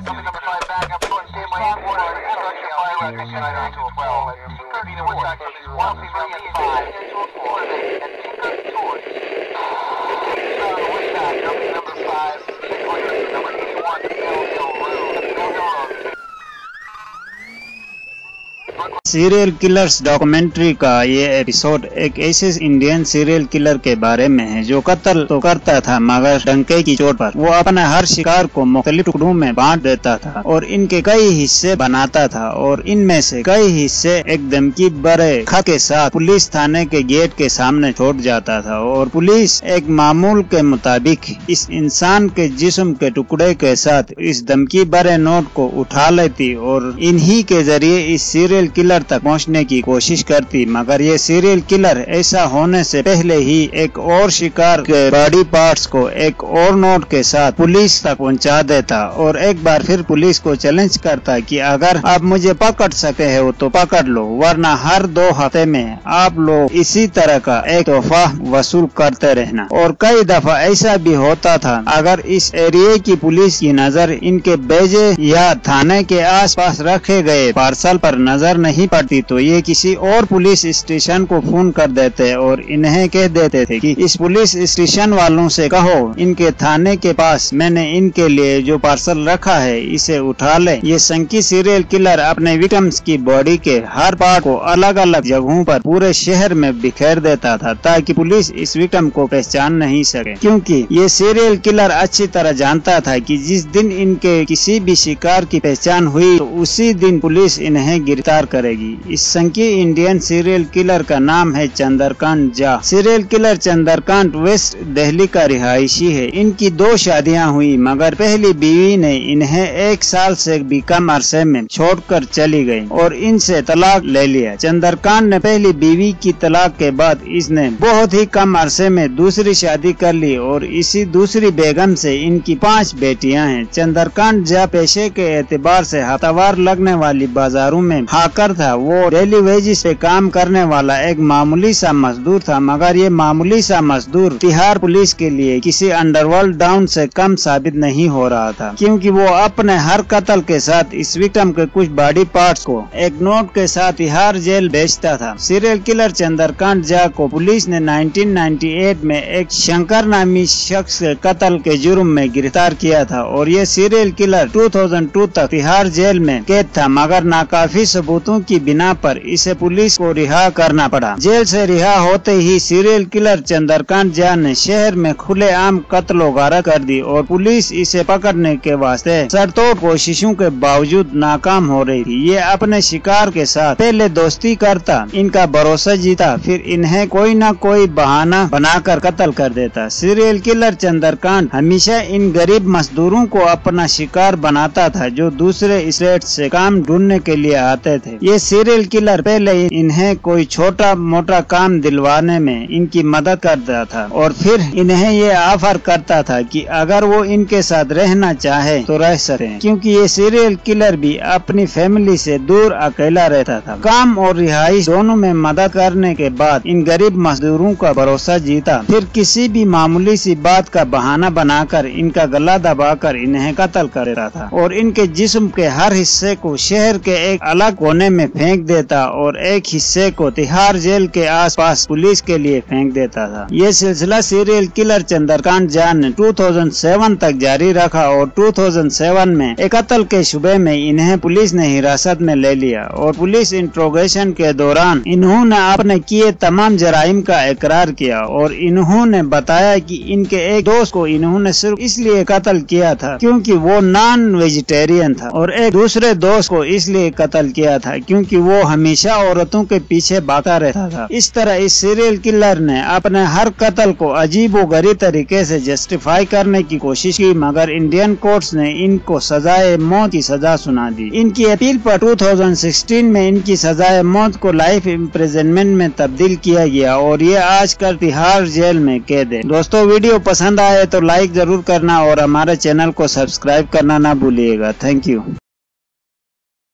Coming up to my bag, I'm going to save my water, infrastructure, fire, record, serial killers documentary का ये episode एक ऐसे Indian serial killer के बारे में है, जो कत्ल तो करता था, मगर डंके की चोट पर। वो अपने हर शिकार को मुख्तलिफ़ टुकड़ों में बांट देता था और इनके कई हिस्से बनाता था और इनमें से कई हिस्से एक धमकी बड़े खत के साथ पुलिस थाने के गेट के सामने छोड़ जाता था और पुलिस एक मामूल के मुताबिक इस इंसान के जिस्म के टुकड़े के साथ इस धमकी बड़े नोट को उठा लेती और इन्हीं के ज़रिए इस सीरियल किलर किलर तक पहुँचने की कोशिश करती, मगर ये सीरियल किलर ऐसा होने से पहले ही एक और शिकार के बॉडी पार्ट्स को एक और नोट के साथ पुलिस तक पहुँचा देता और एक बार फिर पुलिस को चैलेंज करता कि अगर आप मुझे पकड़ सके हो तो पकड़ लो, वरना हर दो हफ़्ते में आप लोग इसी तरह का एक तोहफा वसूल करते रहना। और कई दफ़ा ऐसा भी होता था, अगर इस एरिए की पुलिस की नज़र इनके बेजे या थाने के आसपास रखे गए पार्सल पर नज़र नहीं पड़ती तो ये किसी और पुलिस स्टेशन को फ़ोन कर देते और इन्हें कह देते थे कि इस पुलिस स्टेशन वालों से कहो, इनके थाने के पास मैंने इनके लिए जो पार्सल रखा है, इसे उठा ले। ये संकी सीरियल किलर अपने विक्टिम्स की बॉडी के हर पार्ट को अलग अलग जगहों पर पूरे शहर में बिखेर देता था, ताकि पुलिस इस विक्टिम को पहचान नहीं सके। क्योंकि ये सीरियल किलर अच्छी तरह जानता था कि जिस दिन इनके किसी भी शिकार की पहचान हुई तो उसी दिन पुलिस इन्हें गिरफ़्तार करेगी। जाएगी इस संख्य इंडियन सीरियल किलर का नाम है Chandrakant Jha. Serial killer Chandrakant west Delhi का रिहायशी है। इनकी दो शादियाँ हुई, मगर पहली बीवी ने इन्हें एक साल से भी कम अरसे में छोड़कर चली गई और इनसे तलाक ले लिया। चंद्रकांत ने पहली बीवी की तलाक के बाद इसने बहुत ही कम अरसे में दूसरी शादी कर ली और इसी दूसरी बेगम से इनकी पाँच बेटियाँ हैं। चंद्रकांत झा पेशे के एतबार से हतावार लगने वाली बाजारों में हाकर था। वो डेली वेजिस पे काम करने वाला एक मामूली सा मजदूर था, मगर ये मामूली सा मजदूर तिहार पुलिस के लिए किसी अंडरवर्ल्ड डाउन से कम साबित नहीं हो रहा था, क्योंकि वो अपने हर कत्ल के साथ इस विक्टम के कुछ बॉडी पार्ट्स को एक नोट के साथ तिहार जेल बेचता था। सीरियल किलर चंद्रकांत झा को पुलिस ने 1998 में एक शंकर नामी शख्स के कत्ल के जुर्म में गिरफ़्तार किया था, और ये सीरियल किलर 2002 तक तिहार जेल में कैद था, मगर नाकाफी सबूतों की बिना पर इसे पुलिस को रिहा करना पड़ा। जेल से रिहा होते ही सीरियल किलर चंद्रकांत झा ने शहर में खुले आम कत्लो गारा कर दी और पुलिस इसे पकड़ने के वास्ते सरतोड़ कोशिशों के बावजूद नाकाम हो रही थी। ये अपने शिकार के साथ पहले दोस्ती करता, इनका भरोसा जीता, फिर इन्हें कोई न कोई बहाना बनाकर कत्ल कर देता। सीरियल किलर चंद्रकांत हमेशा इन गरीब मजदूरों को अपना शिकार बनाता था जो दूसरे स्टेट से काम ढूँढने के लिए आते थे। ये सीरियल किलर पहले इन्हें कोई छोटा मोटा काम दिलवाने में इनकी मदद करता था और फिर इन्हें ये ऑफ़र करता था कि अगर वो इनके साथ रहना चाहे तो रह सके, क्योंकि ये सीरियल किलर भी अपनी फैमिली से दूर अकेला रहता था। काम और रिहाइश दोनों में मदद करने के बाद इन गरीब मजदूरों का भरोसा जीता। फिर किसी भी मामूली सी बात का बहाना बनाकर इनका गला दबाकर इन्हें कत्ल करता था और इनके जिस्म के हर हिस्से को शहर के एक अलग कोने में फेंक देता और एक हिस्से को तिहार जेल के आसपास पुलिस के लिए फेंक देता था। ये सिलसिला सीरियल किलर चंद्रकांत जान ने 2007 तक जारी रखा और 2007 में एक कत्ल के शुबे में इन्हें पुलिस ने हिरासत में ले लिया और पुलिस इंट्रोगेशन के दौरान इन्होंने अपने किए तमाम जराइम का इकरार किया और इन्होंने बताया कि इनके एक दोस्त को इन्होंने सिर्फ़ इसलिए कत्ल किया था क्योंकि वो नॉन वेजिटेरियन था और एक दूसरे दोस्त को इसलिए कत्ल किया था क्योंकि कि वो हमेशा औरतों के पीछे भागता रहता था। इस तरह इस सीरियल किलर ने अपने हर कत्ल को अजीब व गरीब तरीके से जस्टिफाई करने की कोशिश की, मगर इंडियन कोर्ट्स ने इनको सजाए मौत की सजा सुना दी। इनकी अपील पर 2016 में इनकी सजाए मौत को लाइफ इम्प्रिजनमेंट में तब्दील किया गया और ये आज कल तिहाड़ जेल में कैद है। दोस्तों, वीडियो पसंद आए तो लाइक ज़रूर करना और हमारे चैनल को सब्सक्राइब करना ना भूलिएगा। Thank you